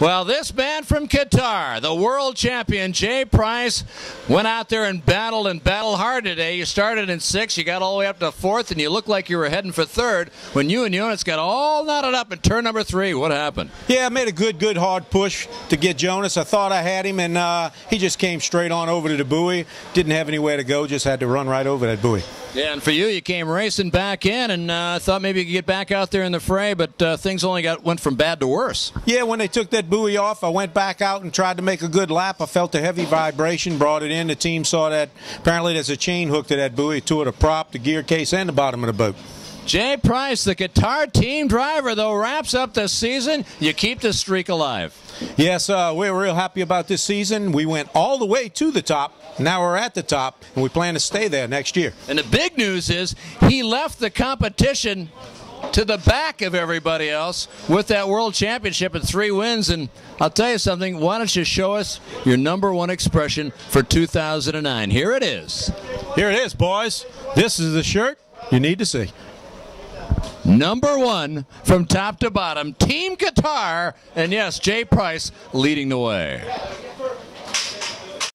Well, this man from Qatar, the world champion Jay Price, went out there and battled and battled hard today. You started in sixth, you got all the way up to fourth, and you looked like you were heading for third when you and Jonas got all knotted up in turn number three. What happened? Yeah, I made a good, good hard push to get Jonas. I thought I had him, and uh, he just came straight on over to the buoy. Didn't have anywhere to go, just had to run right over that buoy. Yeah, and for you, you came racing back in, and uh, thought maybe you could get back out there in the fray, but uh, things only got went from bad to worse. Yeah, when they took that buoy off, I went back out and tried to make a good lap. I felt a heavy vibration, brought it in. The team saw that. Apparently, there's a chain hook to that buoy, to a prop, the gear case, and the bottom of the boat. Jay Price, the Qatar team driver, though, wraps up the season. You keep the streak alive. Yes, uh, we're real happy about this season. We went all the way to the top. Now we're at the top, and we plan to stay there next year. And the big news is he left the competition to the back of everybody else with that world championship and three wins. And I'll tell you something, why don't you show us your number one expression for 2009? Here it is. Here it is, boys. This is the shirt you need to see. Number one from top to bottom, Team Qatar, and yes, Jay Price leading the way.